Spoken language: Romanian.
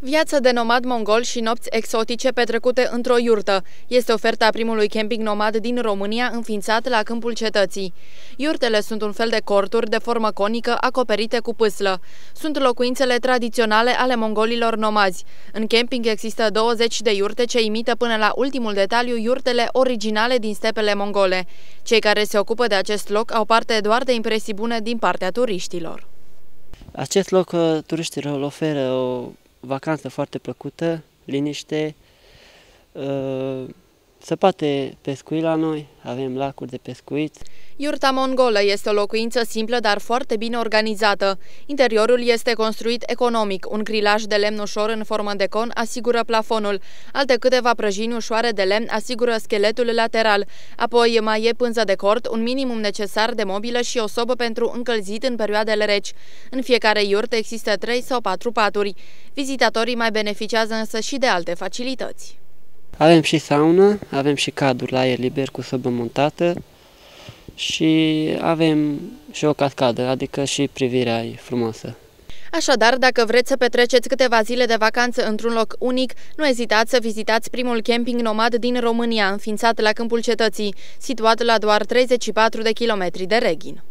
Viață de nomad mongol și nopți exotice petrecute într-o iurtă. Este oferta primului camping nomad din România înființat la Câmpul Cetății. Iurtele sunt un fel de corturi de formă conică acoperite cu pâslă. Sunt locuințele tradiționale ale mongolilor nomazi. În camping există 20 de iurte ce imită până la ultimul detaliu iurtele originale din stepele mongole. Cei care se ocupă de acest loc au parte doar de impresii bune din partea turiștilor. Acest loc uh, turiștilor oferă o vacanță foarte plăcută, liniște, uh, se poate pescui la noi, avem lacuri de pescuit. Iurta mongolă este o locuință simplă, dar foarte bine organizată. Interiorul este construit economic. Un grilaj de lemn ușor în formă de con asigură plafonul. Alte câteva prăjini ușoare de lemn asigură scheletul lateral. Apoi mai e pânză de cort, un minimum necesar de mobilă și o sobă pentru încălzit în perioadele reci. În fiecare iurtă există 3 sau 4 paturi. Vizitatorii mai beneficiază însă și de alte facilități. Avem și saună, avem și cadru la aer liber cu sobă montată și avem și o cascadă, adică și privirea e frumoasă. Așadar, dacă vreți să petreceți câteva zile de vacanță într-un loc unic, nu ezitați să vizitați primul camping nomad din România, înființat la Câmpul Cetății, situat la doar 34 de kilometri de Reghin.